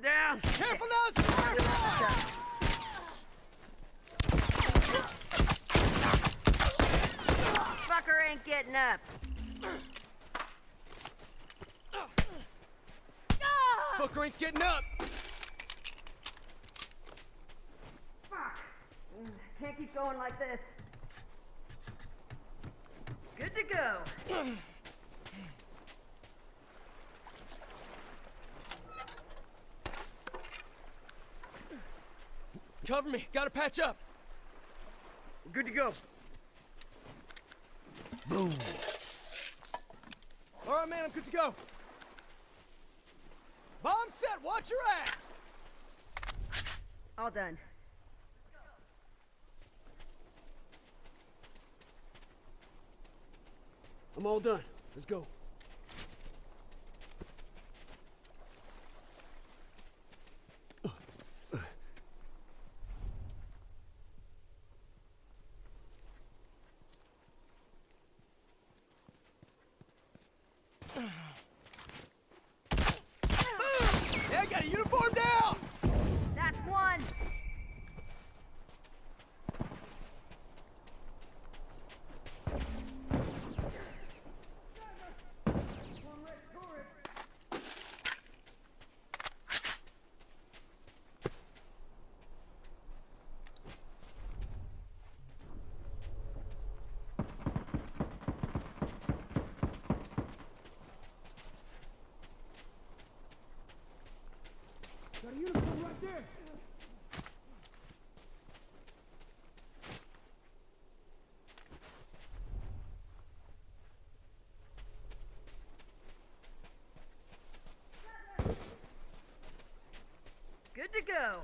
I'm down. Careful now, it's Fucker ain't getting up. Fucker ain't getting up! Can't keep going like this. Good to go. Cover me, gotta patch up! We're good to go. Boom. Alright, man, I'm good to go. Bomb set, watch your ass! All done. I'm all done. Let's go. Yeah, I got a uniform down! That's one. Got a uniform right there! Good to go.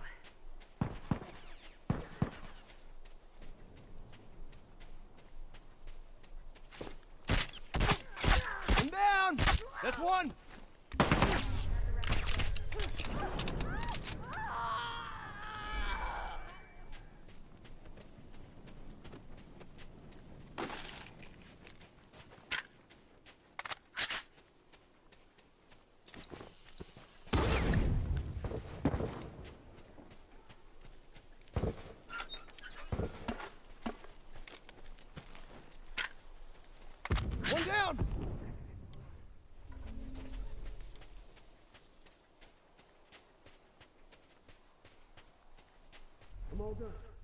I'm down! That's one! One down! I'm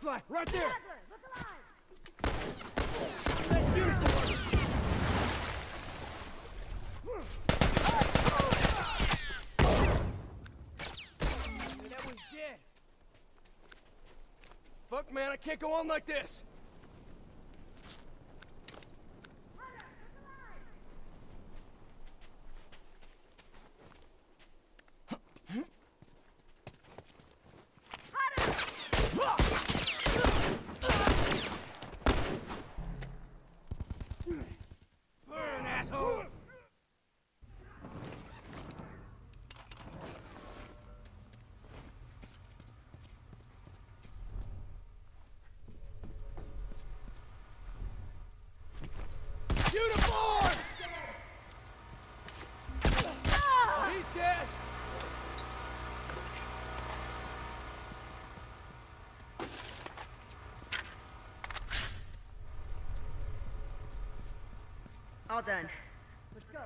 Firefly, right there! Nice uniform! That one's dead. Fuck, man, I can't go on like this. all done. Let's go.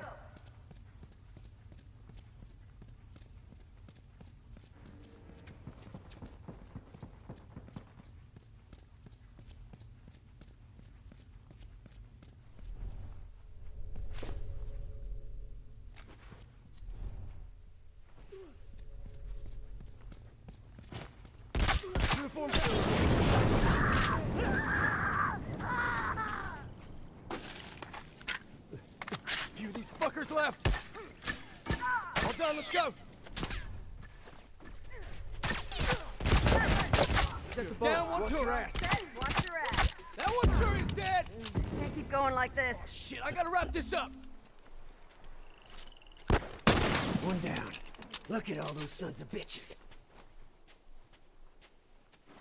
Uniform. Of left. All done, let's go. Set the down one to her ass. Watch your ass. That one sure is dead. Can't keep going like this. Oh, Shit, I gotta wrap this up. One down. Look at all those sons of bitches.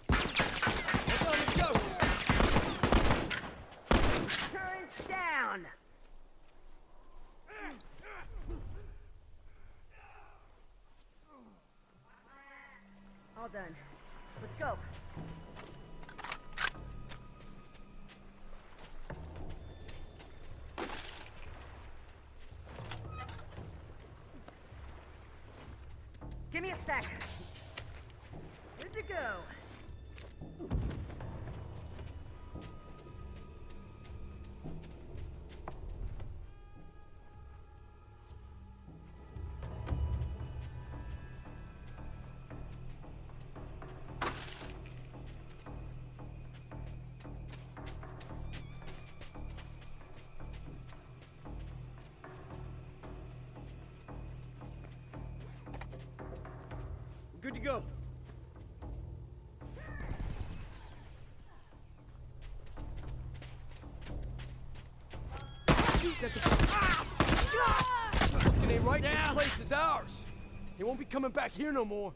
All done, let's go. Turret down. All done. Let's go. Give me a sec. Good to go. Good to go. The... Ah! Ain't right. This place is ours. He won't be coming back here no more.